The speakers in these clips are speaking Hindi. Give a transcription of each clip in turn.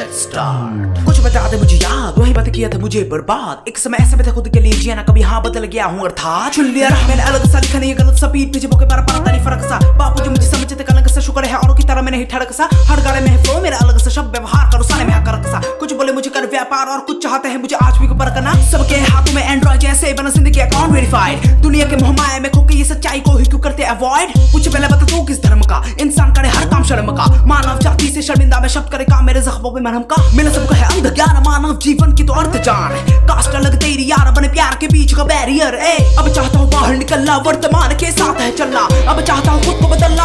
लेट्स स्टार्ट कुछ बता दे मुझे याद। वही बात किया था मुझे बर्बाद। एक समय ऐसा मैं था खुद के लिए जिया ना कभी हाँ बदल गया हूँ, अर्थात। चुन लिया राह मैंने अलग सा लिखा नहीं गलत सा, पीठ पीछे मौके पर पड़ता नहीं फ़र्क सा। बापू जी मुझे समझते कलंक सा, शुक्र है औरों की तरह मैंने ही ठड़क सा। हर गाले में फ्लो मेरा अलग सा शब्द व्यवहार करो, साले में करक सा। कुछ बोले मुझे कर व्यापार और कुछ चाहते हैं मुझे आज भी को परखना सबके हाथों में एंड्रॉइड जैसे बना ज़िंदगी अकाउंट वेरीफाइड दुनिया के मोहमाया में खोके ये सच्चाई को ही क्यों करते अवॉइड कुछ पहले बता तू किस धर्म का? इंसान करे शर्म का। मानव जाति से शर्मिंदा में शब्द करे का मेरे जख्मों पे मरहम का। मेरा सबका है अंध ज्ञान, मानव जीवन की तो अर्थ जान। कास्ट अलग तेरी यार, बने प्यार के बीच का बैरियर ए। अब चाहता हूँ बाहर निकलना, वर्तमान के साथ है चलना। अब चाहता हूँ खुद को बदलना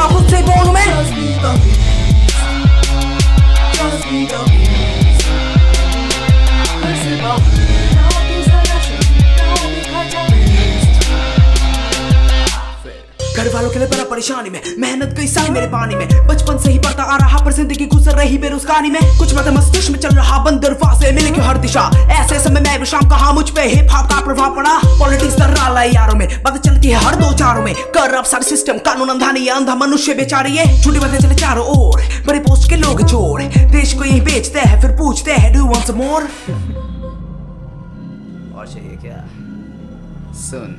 परेशानी में, मेहनत कई साल मेरे पानी में। बचपन से ही पढ़ता आ रहा, पर ज़िंदगी गुजर रही बेरोजगारी में। कुछ मत मस्तिष्क में चल रहा बंदर फासे मिले क्यों हर दिशा? ऐसे समय मैं भी शाम कहा, मुझ पे हिप हॉप का प्रभाव पड़ा। पॉलिटिक्स रहा है यारों में पता चलती है हर दो चारों में। कर अब सारे सिस्टम कानून अंधा नहीं अंधा मनुष्य बेचारी है। झूठी बातें चले चारों ओर, बड़े पोस्ट के लोग जोड़ देश को यही बेचते हैं, फिर पूछते हैं डू वांट मोर और चाहिए क्या? सुन।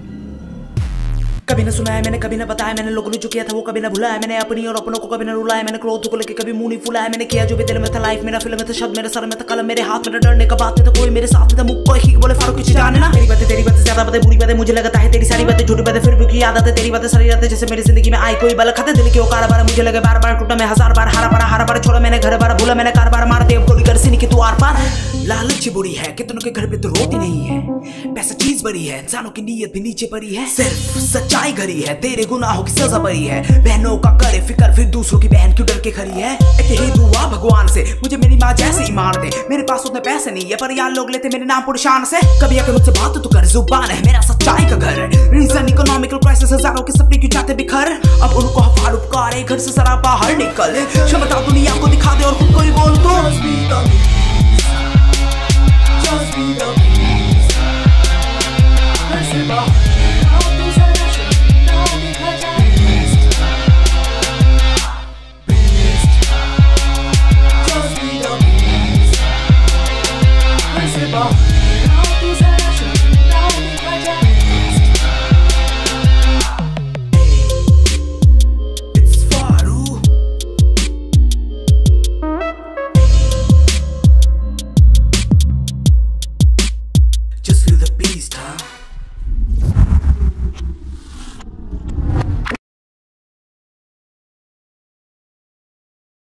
कभी न सुनाया मैंने कभी ना बताया, मैंने लोगों ने जो किया था वो कभी ना भुलाया मैंने अपनी और अपनों को कभी ना रुलाया मैंने क्रोध को लेकर कभी मुँह नहीं फुलाया मैंने किया जो भी दिल में था लाइफ मेरा, फ़िल्म में था, शब्द मेरे, सर में था, कलम मेरे हाथ में डरने का बात था, कोई मेरे साथ था, मुख कोई ही बोले फारूक कुछ जाने ना। मेरी बातें, तेरी बातें, ज़्यादा बातें, बुरी बातें, मुझे लगता है तेरी सारी बातें झूठी बातें, फिर भी की आदत है, तेरी बातें सारी आदतें जैसे मेरी ज़िंदगी में आई, कोई बल खाते दिल के वो कारोबार, मुझे लगे बार बार टूटा, मैं हज़ार बार, हारा पारा हारा पारा छोड़ा, मैंने घर बार, भूला, मैंने कार मार दे गोली कर सीनी की तू आर पार। लालच बुरी है कितनों के घर पे तो रोटी नहीं है। पैसा चीज़ बड़ी है, इंसानों की नीयत भी नीचे पड़ी है। सिर्फ़ सच्चाई घरी है, तेरे गुनाहों की सजा बड़ी है। बहनों का करे फिकर, फिर दूसरों की बहन क्यों डर के खड़ी है? एक ही दुआ भगवान से, मुझे मेरी माँ जैसे ही मार दे। मेरे पास उतने पैसे नहीं है, पर यार लोग लेते मेरे नाम पुरशान से। कभी आके मुझसे बात तो कर, ज़ुबान है मेरा सच्चाई का घर। रीजन इकोनॉमिकल क्राइसिस हज़ारों के सपने क्यों जाते बिखर? अब उनको हफार उपकार घर से सरा बाहर निकल। क्षमता दुनिया को दिखा दे और खुद को ही बोल दो